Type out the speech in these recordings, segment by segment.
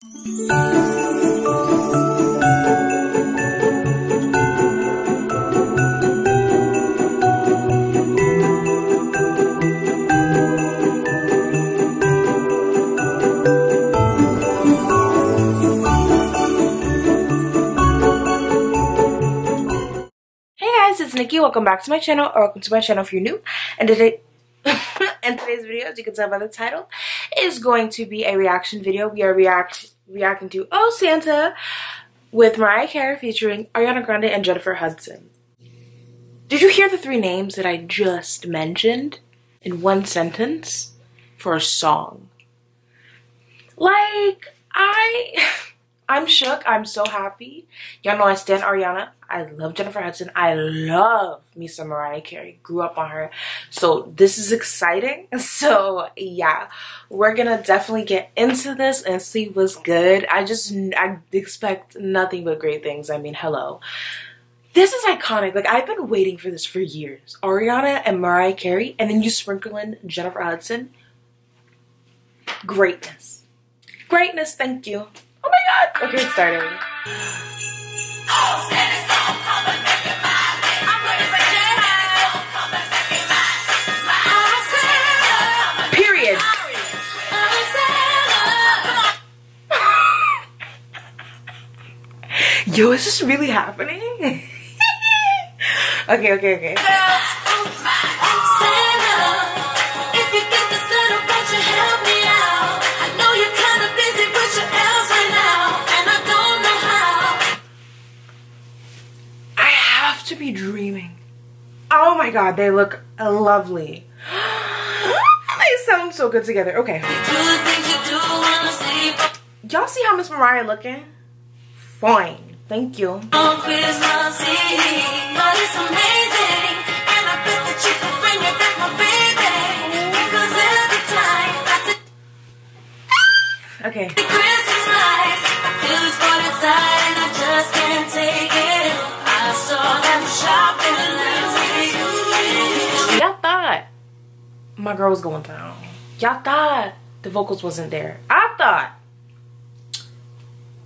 Hey guys, it's Nikki. Welcome back to my channel, or welcome to my channel if you're new. And today, and today's video, as you can tell by the title, is going to be a reaction video. We are react reacting to Oh Santa with Mariah Carey featuring Ariana Grande and Jennifer Hudson. Did you hear the three names that I just mentioned in one sentence for a song? Like, I... I'm shook. I'm so happy. Y'all know I stand Ariana. I love Jennifer Hudson. I love some Mariah Carey. Grew up on her. So this is exciting. So yeah, we're gonna definitely get into this and see what's good. I just, I expect nothing but great things. I mean, hello. This is iconic. Like I've been waiting for this for years. Ariana and Mariah Carey and then you sprinkle in Jennifer Hudson. Greatness. Greatness, thank you. Oh my god! Okay, it's starting. Period. Yo, is this really happening? okay, okay, okay. My god, they look lovely. they sound so good together. Okay. Y'all see how Miss Mariah looking? Fine. Thank you. On Christmas Eve, but it's amazing, and I bet that you can bring it back, my baby. Because every time I see Okay. the Christmas lights, I feel this void and I just can't take it. I saw them shopping my girl was going down. Y'all thought the vocals wasn't there. I thought.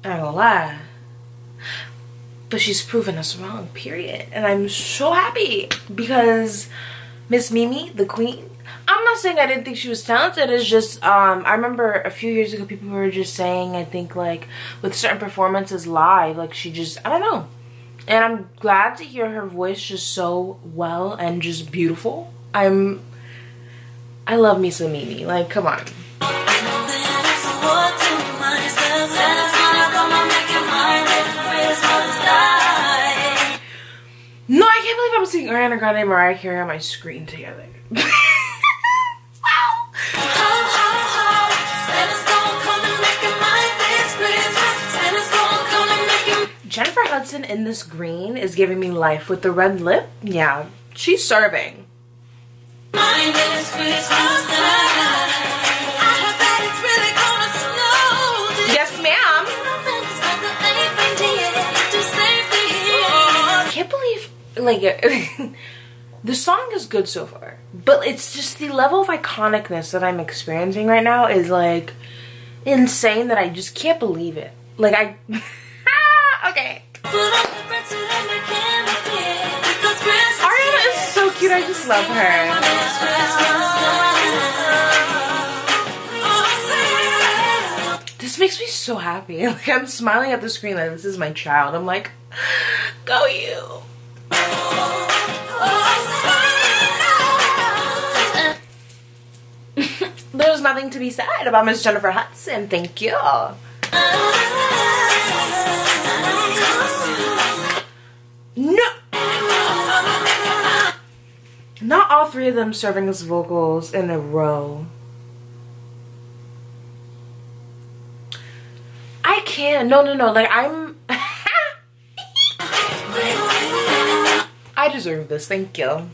I ain't gonna lie. But she's proven us wrong, period. And I'm so happy because Miss Mimi, the queen, I'm not saying I didn't think she was talented. It's just, um, I remember a few years ago, people were just saying, I think, like, with certain performances live, like, she just, I don't know. And I'm glad to hear her voice just so well and just beautiful. I'm, I love me some Mimi. Like, come on. No, I can't believe I'm seeing Ariana Grande and Mariah Carey on my screen together. Jennifer Hudson in this green is giving me life with the red lip. Yeah, she's serving. Mine this Christmas night. I heard that it's really gonna snow. Yes, ma'am. The eight reindeer to safety here. Oh, I can't believe, like, the song is good so far, but it's just the level of iconicness that I'm experiencing right now is like insane that I just can't believe it. Like, I. okay. I just love her. This makes me so happy. Like I'm smiling at the screen like this is my child. I'm like, go you. There's nothing to be said about Miss Jennifer Hudson. Thank you. No. Not all three of them serving as vocals in a row. I can't. No, no, no. Like I'm. I deserve this. Thank you.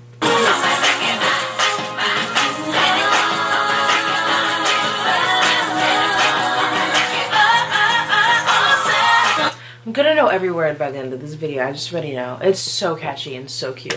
I'm gonna know every word by the end of this video. I just already know. It's so catchy and so cute.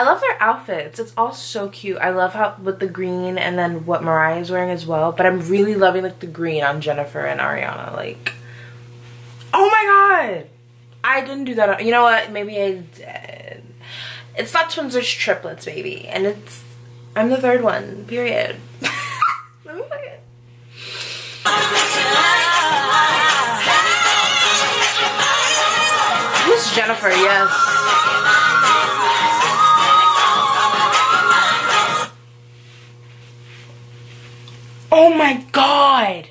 I love their outfits. It's all so cute. I love how with the green and then what Mariah is wearing as well. But I'm really loving like the green on Jennifer and Ariana. Like, oh my god! I didn't do that. You know what? Maybe I did. It's not twins, it's triplets, baby. And it's, I'm the third one, period. Let me look it. Miss Jennifer, yes. My god!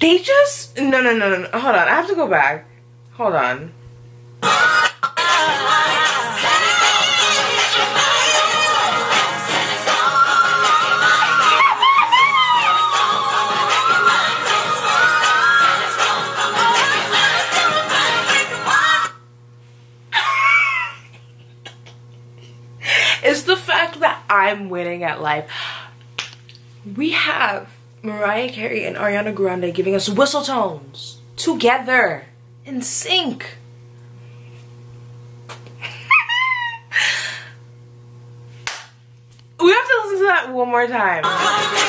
They just no no no no hold on I have to go back. Hold on. It's the fact that I'm winning at life. We have Mariah Carey and Ariana Grande giving us whistle tones together in sync. we have to listen to that one more time. Oh,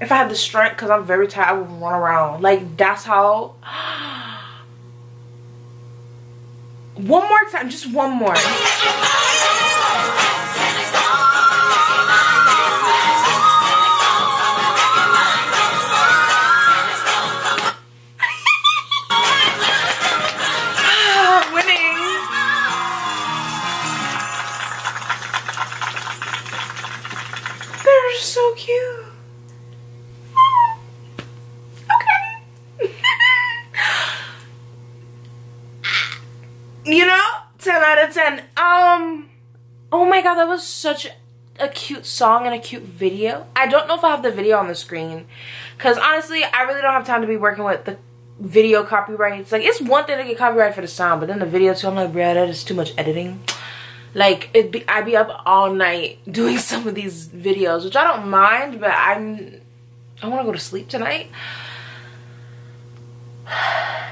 If I had the strength, because I'm very tired, I would run around. Like, that's how. One more time, just one more. God, that was such a cute song and a cute video. I don't know if I have the video on the screen. Because honestly, I really don't have time to be working with the video copyrights. Like, it's one thing to get copyright for the sound, but then the video too, I'm like, bruh, that is too much editing. Like, it'd be, I'd be up all night doing some of these videos, which I don't mind, but I'm, I want to go to sleep tonight.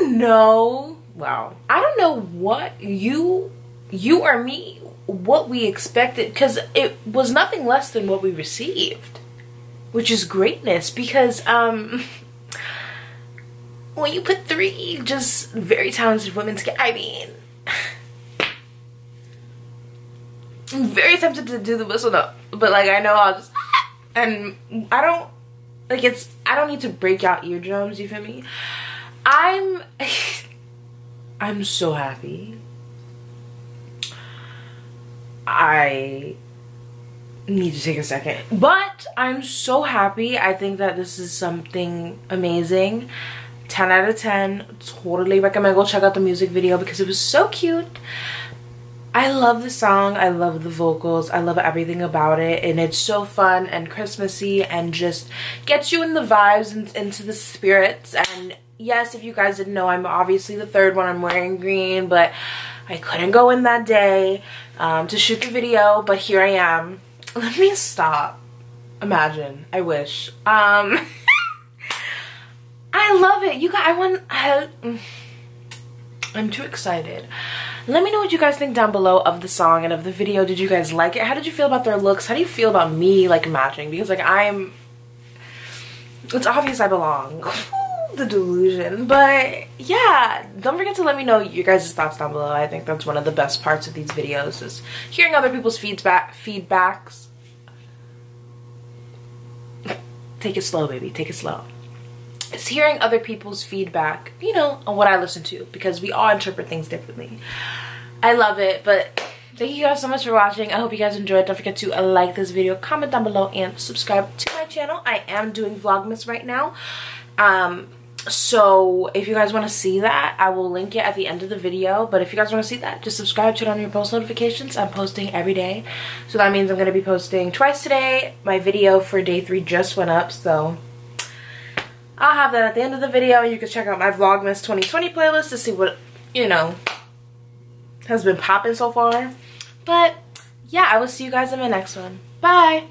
I know. Wow. I don't know what you, you or me, what we expected, because it was nothing less than what we received, which is greatness. Because um, when you put three just very talented women together, I mean, I'm very tempted to do the whistle note, but like I know I'll just and I don't like it's I don't need to break out eardrums. You feel me? I'm I'm so happy. I need to take a second. But I'm so happy. I think that this is something amazing. 10 out of 10. Totally recommend go check out the music video because it was so cute. I love the song. I love the vocals. I love everything about it. And it's so fun and Christmassy and just gets you in the vibes and into the spirits. And yes, if you guys didn't know, I'm obviously the third one. I'm wearing green, but I couldn't go in that day um, to shoot the video. But here I am. Let me stop. Imagine. I wish. Um, I love it. You guys, I want, I, I'm too excited. Let me know what you guys think down below of the song and of the video. Did you guys like it? How did you feel about their looks? How do you feel about me like matching? Because like I'm, it's obvious I belong. the delusion. But yeah, don't forget to let me know your guys' thoughts down below. I think that's one of the best parts of these videos is hearing other people's feedback, feedbacks. Take it slow, baby. Take it slow it's hearing other people's feedback, you know, on what I listen to because we all interpret things differently. I love it, but thank you guys so much for watching. I hope you guys enjoyed. Don't forget to like this video, comment down below, and subscribe to my channel. I am doing Vlogmas right now. Um, so if you guys want to see that, I will link it at the end of the video. But if you guys want to see that, just subscribe, turn on your post notifications. I'm posting every day. So that means I'm going to be posting twice today. My video for day three just went up, so I'll have that at the end of the video. You can check out my Vlogmas 2020 playlist to see what, you know, has been popping so far. But yeah, I will see you guys in my next one. Bye.